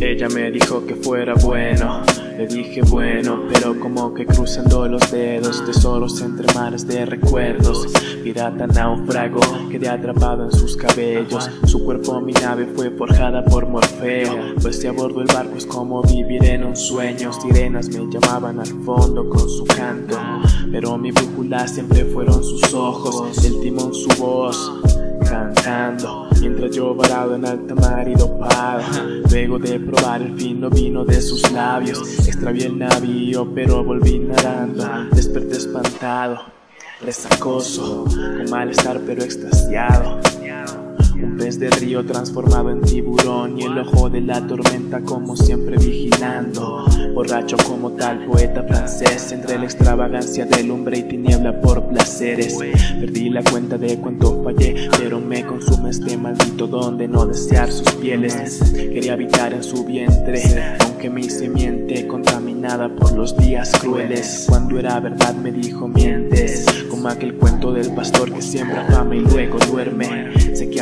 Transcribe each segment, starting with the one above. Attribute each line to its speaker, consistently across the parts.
Speaker 1: Ella me dijo que fuera bueno, le dije bueno, pero como que cruzando los dedos, tesoros entre mares de recuerdos. Pirata náufrago, quedé atrapado en sus cabellos. Su cuerpo, mi nave, fue forjada por Morfeo. Pues a bordo el barco es como vivir en un sueño. Sirenas me llamaban al fondo con su canto, pero mi brújula siempre fueron sus ojos, el timón su voz cantando Mientras yo varado en alta De probar el fino vino de sus labios. Extravié el navío pero volví nadando. Desperté espantado, resacoso Con malestar pero extasiado un pez de río transformado en tiburón y el ojo de la tormenta como siempre vigilando. Borracho como tal poeta francés entre la extravagancia de lumbre y tiniebla por placeres. Perdí la cuenta de cuánto fallé, pero me consume este maldito donde no desear sus pieles. Quería habitar en su vientre, aunque mi simiente contaminada por los días crueles. Cuando era verdad me dijo mientes, como aquel cuento del pastor que siembra fama y luego duerme.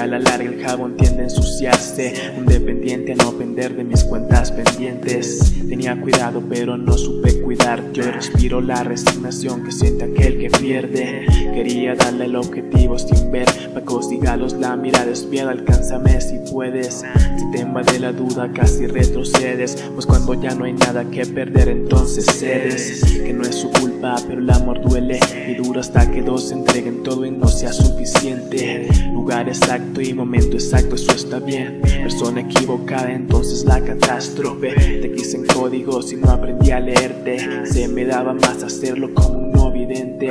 Speaker 1: La el jabón tiende a ensuciarse. Un dependiente a no pender de mis cuentas pendientes. Tenía cuidado pero no supe cuidar. Yo respiro la resignación que siente aquel que pierde. Quería darle el objetivo sin ver. Pacos y galos la mirada desviada Alcánzame si puedes. Si te invade la duda casi retrocedes. Pues cuando ya no hay nada que perder entonces cedes. Que no es su culpa pero el amor duele. Y duro hasta que dos entreguen todo y no sea suficiente. Lugar exacto y momento exacto, eso está bien. Persona equivocada, entonces la catástrofe. Te quise en códigos y no aprendí a leerte. Se me daba más hacerlo como un no vidente.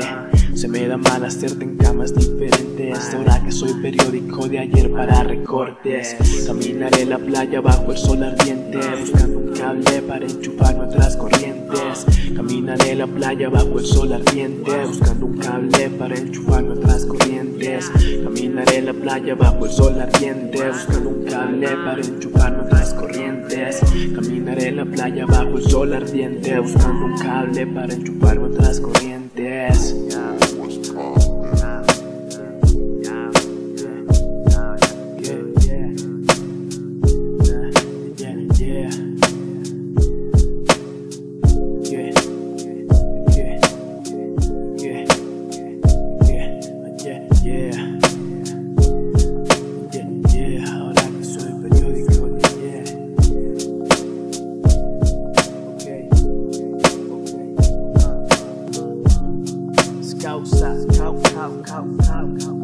Speaker 1: Se me da mal hacerte en camas diferentes. Ahora que soy periódico de ayer para recortes. Caminaré la playa bajo el sol ardiente. Buscando un cable para enchufar nuestras corrientes. Caminaré la playa bajo el sol ardiente. Buscando un cable para enchufar nuestras corrientes. Caminaré la playa bajo el sol ardiente Buscando un cable para enchufar nuestras corrientes Caminaré la playa bajo el sol ardiente Buscando un cable para enchufar nuestras corrientes out, out, out.